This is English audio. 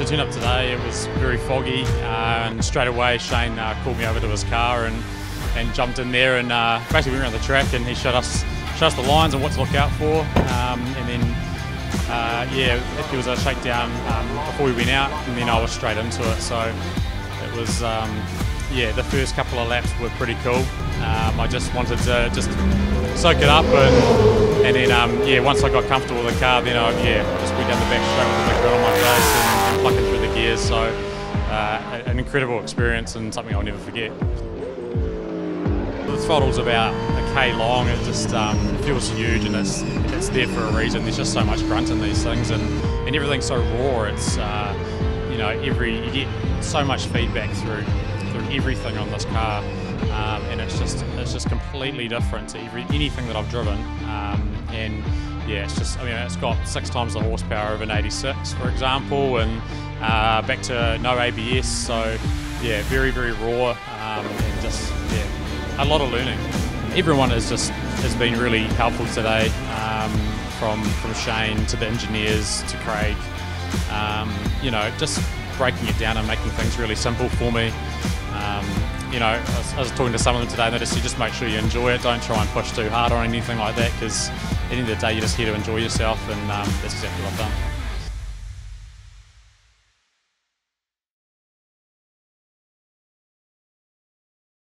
it turned up today. It was very foggy, uh, and straight away Shane uh, called me over to his car and, and jumped in there and uh, basically went around the track and he showed us showed us the lines and what to look out for. Um, and then uh, yeah, it was a shakedown um, before we went out, and then I was straight into it. So it was um, yeah, the first couple of laps were pretty cool. Um, I just wanted to just soak it up, and, and then um, yeah, once I got comfortable with the car, then I yeah, just went down the back straight with the grid on my face and, and plucking through the gears. So uh, an incredible experience and something I'll never forget. The throttle's about a k long. It just um, feels huge, and it's it's there for a reason. There's just so much grunt in these things, and, and everything's so raw. It's uh, you know every you get so much feedback through through everything on this car, um, and it's just it's just completely different to every anything that I've driven. Um, and yeah, it's just I mean it's got six times the horsepower of an 86, for example, and uh, back to no ABS. So yeah, very very raw, um, and just yeah a lot of learning. Everyone has just has been really helpful today, um, from from Shane to the engineers to Craig. Um, you know, just breaking it down and making things really simple for me. Um, you know, I was, I was, talking to some of them today, and they just you just make sure you enjoy it. Don't try and push too hard or anything like that, because at the end of the day, you're just here to enjoy yourself, and um, that's exactly what I've done.